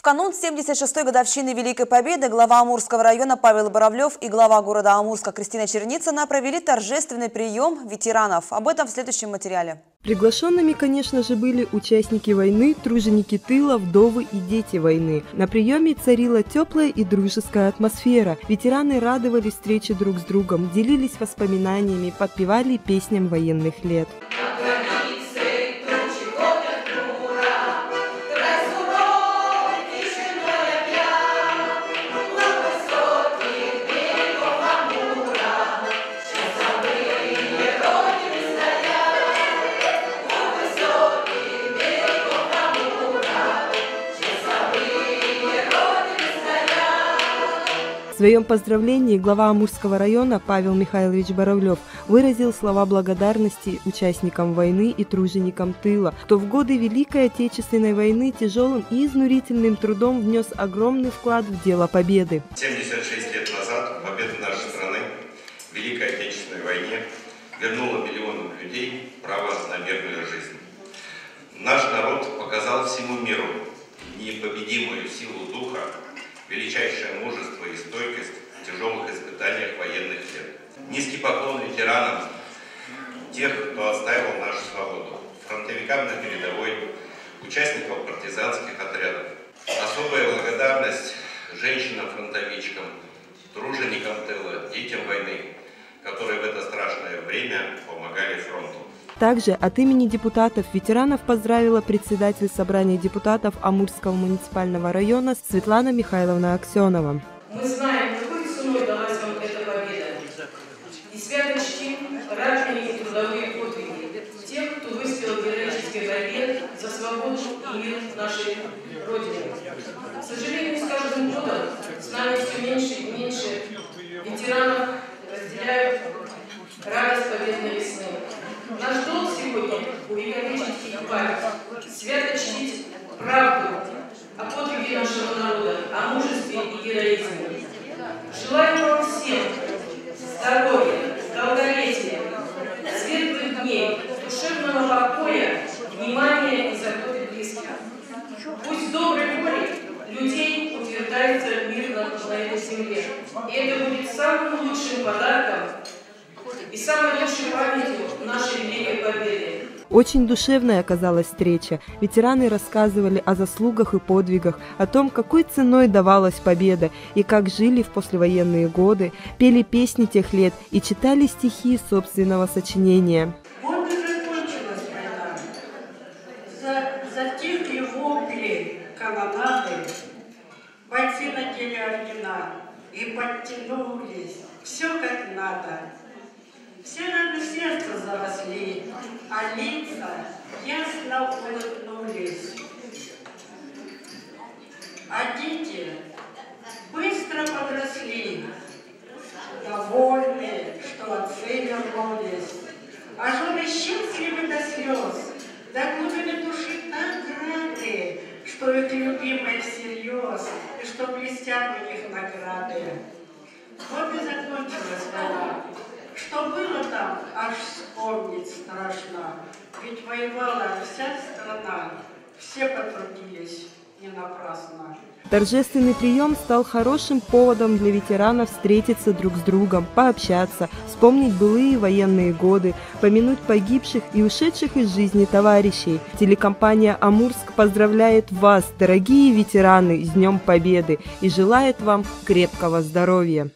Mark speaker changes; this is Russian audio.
Speaker 1: В канун 76-й годовщины Великой Победы глава Амурского района Павел Боровлев и глава города Амурска Кристина Черницына провели торжественный прием ветеранов. Об этом в следующем материале.
Speaker 2: Приглашенными, конечно же, были участники войны, труженики тыла, вдовы и дети войны. На приеме царила теплая и дружеская атмосфера. Ветераны радовались встрече друг с другом, делились воспоминаниями, подпевали песням военных лет. Своем поздравлении глава Амурского района Павел Михайлович Боровлев выразил слова благодарности участникам войны и труженикам тыла, кто в годы Великой Отечественной войны тяжелым и изнурительным трудом внес огромный вклад в дело победы.
Speaker 3: 76 лет назад победа нашей страны в Великой Отечественной войне вернула миллионам людей право на мирную жизнь. Наш народ показал всему миру непобедимую силу духа, величайшее мужество и стойкость в тяжелых испытаниях военных лет. Низкий поклон ветеранам, тех, кто оставил нашу свободу, фронтовикам на передовой, участникам партизанских отрядов. Особая благодарность женщинам-фронтовичкам, труженикам тыла, детям войны, которые в это страшное время помогали фронту.
Speaker 2: Также от имени депутатов ветеранов поздравила председатель собрания депутатов Амурского муниципального района Светлана Михайловна Аксенова.
Speaker 4: Мы знаем, какой ценой далась вам эта победа. И свято чтим ратные и трудовые подвиги тех, кто выстоял в борьбе за свободу и мир нашей Родины. К сожалению, с каждым годом с нами героизме. Желаю вам всем здоровья, долголетия, светлых дней, душевного покоя, внимания и заботы близких. Пусть доброй воле людей утверждается мир на, этой земле. И это будет самым лучшим подарком и самой лучшей памятью нашей Великой Победы.
Speaker 2: Очень душевной оказалась встреча. Ветераны рассказывали о заслугах и подвигах, о том, какой ценой давалась победа и как жили в послевоенные годы, пели песни тех лет и читали стихи собственного сочинения.
Speaker 5: Вот и закончилась война. За, затихли вопли канонады, бойцы надели ордена и подтянулись. Все как надо. Все раны сердца заросли, а лица ясно улыбнулись. А дети быстро подросли, довольны, что отцы вернулись. А жены счастливы до слез, до глубины души награды, что их любимые всерьез, и что блестят у них награды. Вот и закончилась война. Что было там, аж вспомнить страшно. Ведь воевала вся страна, все потрудились не напрасно.
Speaker 2: Торжественный прием стал хорошим поводом для ветеранов встретиться друг с другом, пообщаться, вспомнить былые военные годы, помянуть погибших и ушедших из жизни товарищей. Телекомпания «Амурск» поздравляет вас, дорогие ветераны, с Днем Победы и желает вам крепкого здоровья.